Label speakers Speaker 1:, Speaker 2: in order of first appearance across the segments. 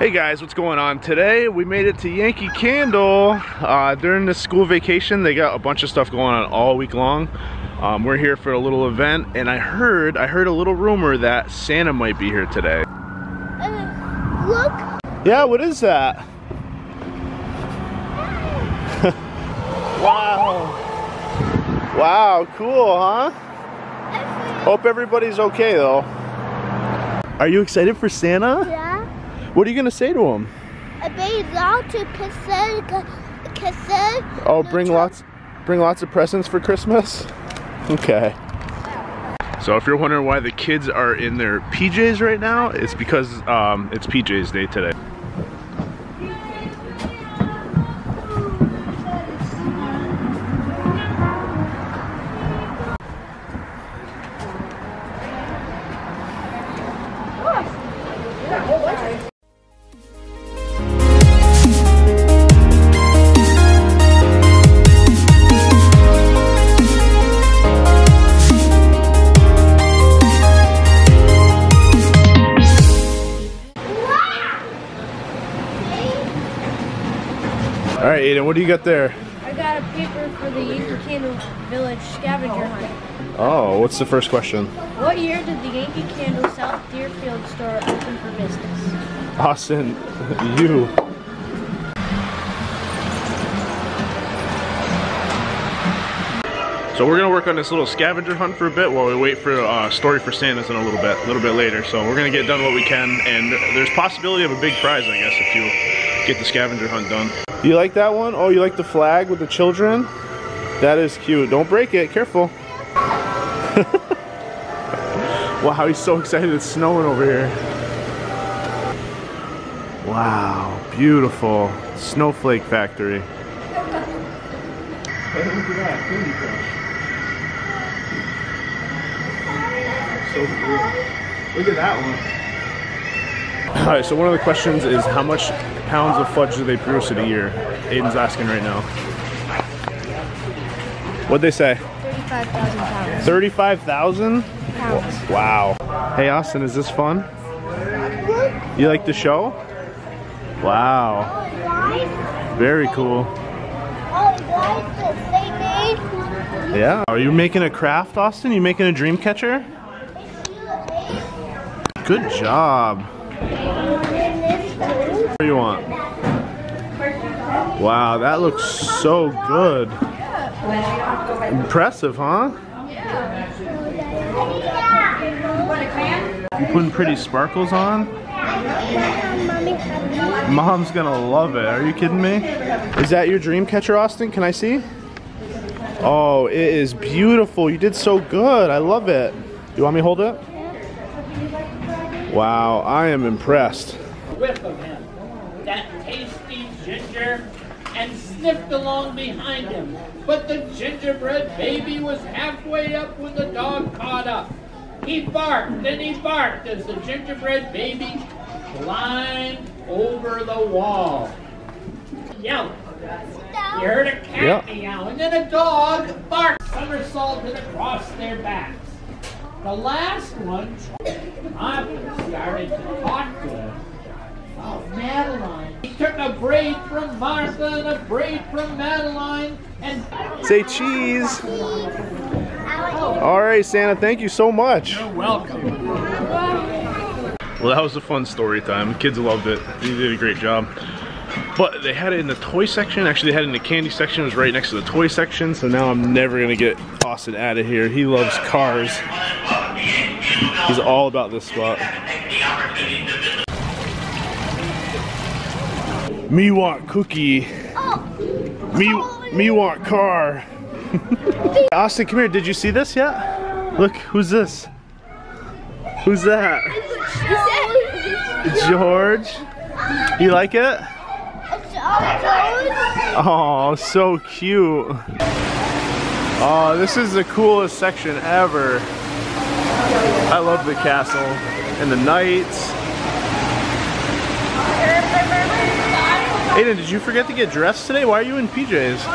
Speaker 1: Hey guys, what's going on? Today we made it to Yankee Candle. Uh, during the school vacation, they got a bunch of stuff going on all week long. Um, we're here for a little event, and I heard, I heard a little rumor that Santa might be here today.
Speaker 2: Uh, look.
Speaker 1: Yeah, what is that? wow. Wow, cool, huh? Hope everybody's okay though. Are you excited for Santa?
Speaker 2: Yeah.
Speaker 1: What are you gonna say to him?
Speaker 2: A big lot to kisses, kisses.
Speaker 1: Oh, bring lots, bring lots of presents for Christmas. Okay. So if you're wondering why the kids are in their PJs right now, it's because um, it's PJs day today. Aiden, what do you got there?
Speaker 3: I got a paper for the Yankee Candle Village scavenger hunt.
Speaker 1: Oh, what's the first question?
Speaker 3: What year did the Yankee Candle South Deerfield store open for business?
Speaker 1: Austin, you. So we're gonna work on this little scavenger hunt for a bit while we wait for a uh, story for Santa's in a little bit, a little bit later. So we're gonna get done what we can, and there's possibility of a big prize, I guess, if you get the scavenger hunt done. You like that one? Oh, you like the flag with the children? That is cute. Don't break it. Careful. wow, he's so excited. It's snowing over here. Wow, beautiful. Snowflake factory. Hey, look at that, Candy Crush. So cool. Look at that one. Alright, so one of the questions is how much pounds of fudge do they produce in a year? Aiden's asking right now. What'd they say?
Speaker 3: 35,000 pounds.
Speaker 1: 35,000?
Speaker 3: Pounds.
Speaker 1: Wow. Hey Austin, is this fun? You like the show? Wow. Very cool.
Speaker 2: Oh, guys, they made.
Speaker 1: Yeah. Are you making a craft, Austin? You making a dream catcher? Good job. You want? Wow, that looks so good. Impressive, huh? You putting pretty sparkles on? Mom's gonna love it. Are you kidding me? Is that your dream catcher, Austin? Can I see? Oh, it is beautiful. You did so good. I love it. You want me to hold it? Wow, I am impressed.
Speaker 4: whiff of him, that tasty ginger, and sniffed along behind him. But the gingerbread baby was halfway up when the dog caught up. He barked and he barked as the gingerbread baby climbed over the wall. Yelling. You heard a cat
Speaker 1: Yep.
Speaker 4: meow, and then a dog barked, somersaulted across their backs. The last one, Martha started to talk to him. Oh, Madeline. He took a braid from Martha and a braid from Madeline and
Speaker 1: Say cheese. All right, Santa, thank you so much.
Speaker 4: You're welcome.
Speaker 1: Well, that was a fun story time. Kids loved it. You did a great job. But they had it in the toy section. Actually, they had it in the candy section. It was right next to the toy section. So now I'm never gonna get Austin out of here. He loves cars. He's all about this spot. Me want cookie. Me, me want car. Austin, come here. Did you see this yet? Look, who's this? Who's that? George. You like it? Oh, so cute. Oh, this is the coolest section ever. I love the castle and the knights. Aiden, did you forget to get dressed today? Why are you in PJs?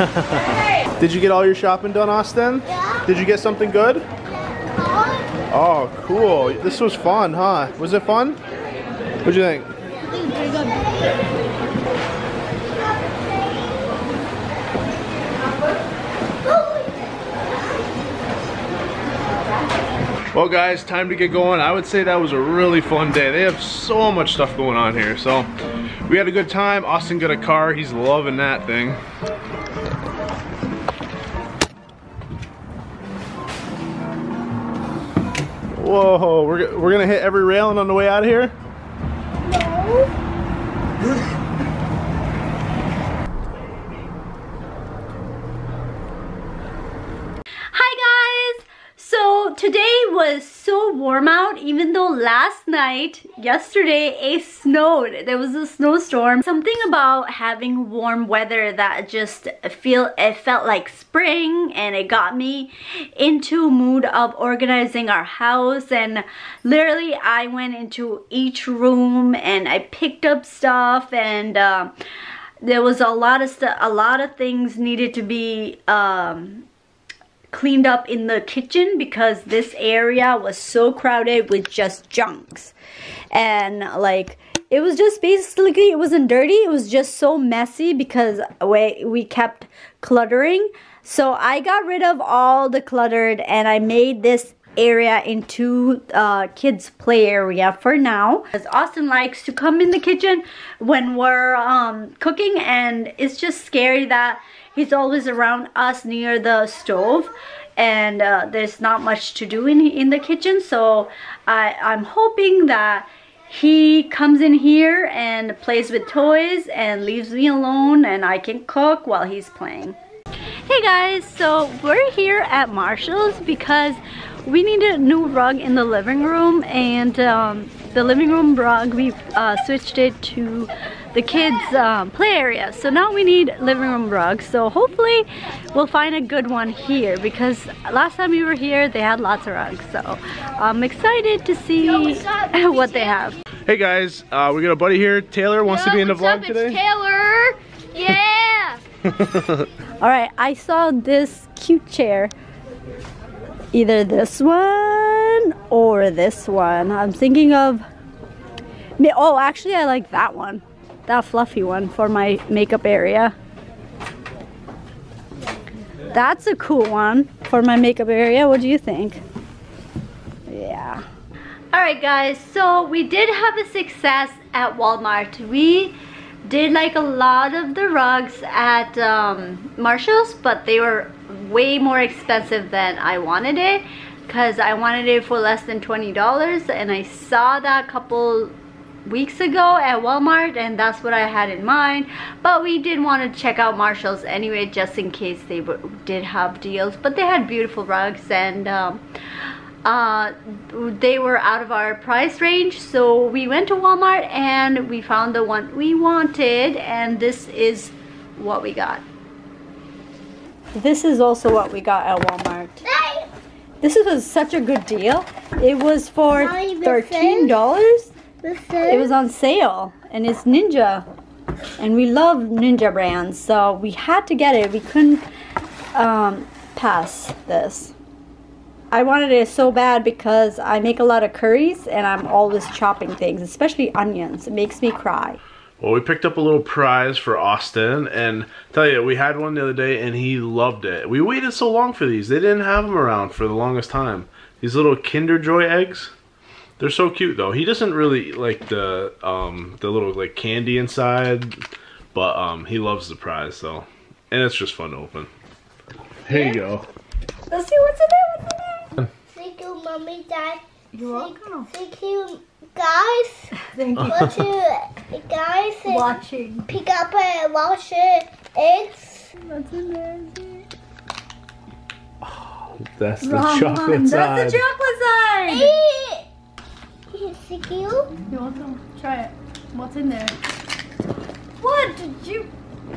Speaker 1: Did you get all your shopping done, Austin?
Speaker 2: Yeah.
Speaker 1: Did you get something good?
Speaker 2: Yeah.
Speaker 1: Oh, cool. This was fun, huh? Was it fun? What'd you think? Well guys, time to get going. I would say that was a really fun day. They have so much stuff going on here. So we had a good time. Austin got a car. He's loving that thing. Whoa, we're, we're gonna hit every railing on the way out of here?
Speaker 5: Hi guys! So today was so warm out even though last night, yesterday, it snowed. There was a snowstorm. Something about having warm weather that just feel it felt like spring and it got me into mood of organizing our house and literally I went into each room and I picked up stuff and uh, there was a lot of stuff a lot of things needed to be um, cleaned up in the kitchen because this area was so crowded with just junks. And like it was just basically it wasn't dirty it was just so messy because we, we kept cluttering. So i got rid of all the cluttered and i made this area into uh, kids play area for now. Because Austin likes to come in the kitchen when we're um, cooking and it's just scary that he's always around us near the stove and uh, there's not much to do in, in the kitchen so I, I'm hoping that he comes in here and plays with toys and leaves me alone and I can cook while he's playing. Hey guys, so we're here at Marshall's because we need a new rug in the living room and um, the living room rug, we uh, switched it to the kids um, play area. So now we need living room rugs. So hopefully we'll find a good one here because last time we were here, they had lots of rugs. So I'm excited to see what they have.
Speaker 1: Hey guys, uh, we got a buddy here. Taylor wants to be in the vlog today.
Speaker 3: Taylor. Yeah.
Speaker 5: All right, I saw this cute chair. Either this one or this one. I'm thinking of, oh, actually I like that one. That fluffy one for my makeup area. That's a cool one for my makeup area. What do you think? Yeah. All right, guys. So we did have a success at Walmart. We did like a lot of the rugs at um, Marshall's, but they were way more expensive than I wanted it because I wanted it for less than $20 and I saw that couple weeks ago at Walmart and that's what I had in mind. But we did want to check out Marshalls anyway just in case they did have deals. But they had beautiful rugs and um, uh, they were out of our price range. So we went to Walmart and we found the one we wanted and this is what we got. This is also what we got at Walmart. This was such a good deal. It was for $13 it was on sale and it's Ninja. And we love Ninja brands so we had to get it. We couldn't um, pass this. I wanted it so bad because I make a lot of curries and I'm always chopping things especially onions. It makes me cry.
Speaker 1: Well, we picked up a little prize for Austin, and tell you, we had one the other day, and he loved it. We waited so long for these; they didn't have them around for the longest time. These little Kinder Joy eggs, they're so cute though. He doesn't really like the um, the little like candy inside, but um, he loves the prize though, and it's just fun to open. Here you go.
Speaker 5: let's see what's in there what's in there
Speaker 2: Thank you, mommy, dad.
Speaker 5: You're
Speaker 2: Thank,
Speaker 5: welcome.
Speaker 2: thank you, guys.
Speaker 5: thank you
Speaker 2: Want to, guys,
Speaker 5: watching
Speaker 2: pick up and wash it. Eggs.
Speaker 5: what's in there
Speaker 1: That's the chocolate
Speaker 5: one.
Speaker 1: side.
Speaker 5: That's the chocolate side.
Speaker 2: Eat. Thank you.
Speaker 5: You're welcome. Try it. What's in there? What did you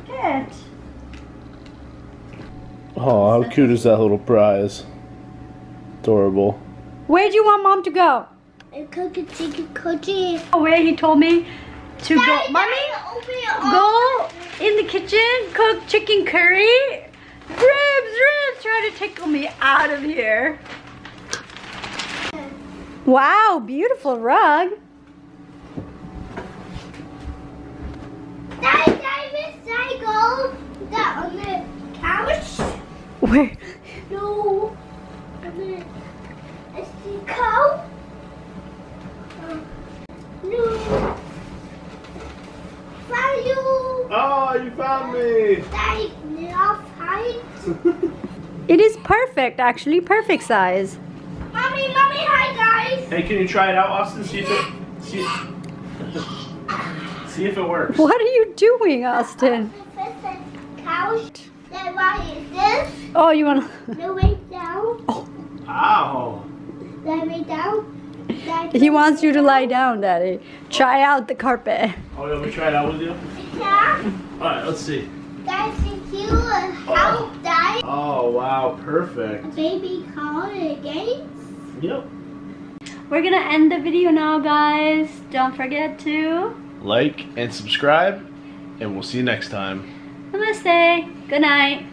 Speaker 5: get?
Speaker 1: Oh, how cute is that little prize? Adorable.
Speaker 5: Where do you want mom to go?
Speaker 2: And cook a chicken cookie.
Speaker 5: Oh, where he told me to go.
Speaker 2: Daddy,
Speaker 5: Mommy,
Speaker 2: Daddy, open it up.
Speaker 5: go in the kitchen, cook chicken curry. Ribs, ribs, try to tickle me out of here. Wow, beautiful rug.
Speaker 2: Daddy, Daddy, cycle. That on the couch.
Speaker 5: Where?
Speaker 2: No. On the, is cow? Uh, no. Found you.
Speaker 1: Oh, you found me!
Speaker 2: Daddy, love height.
Speaker 5: It is perfect, actually, perfect size.
Speaker 2: Mommy, mommy, hi guys.
Speaker 1: Hey, can you try it out, Austin? See if it see, see if it works.
Speaker 5: What are you doing, Austin?
Speaker 2: Couch. Then why this?
Speaker 5: Oh, you wanna?
Speaker 2: The way down. Oh.
Speaker 1: Ow!
Speaker 2: The way down. Then
Speaker 5: He wants you to lie down, Daddy. Try out the carpet.
Speaker 1: Oh, you want me to try it out with you?
Speaker 2: Yeah.
Speaker 1: All right, let's see.
Speaker 2: Guys, if you uh, how oh. die
Speaker 1: Oh wow, perfect.
Speaker 2: baby call again.
Speaker 1: Yep.
Speaker 5: We're gonna end the video now, guys. Don't forget to
Speaker 1: Like and subscribe, and we'll see you next time.
Speaker 5: namaste. Good night.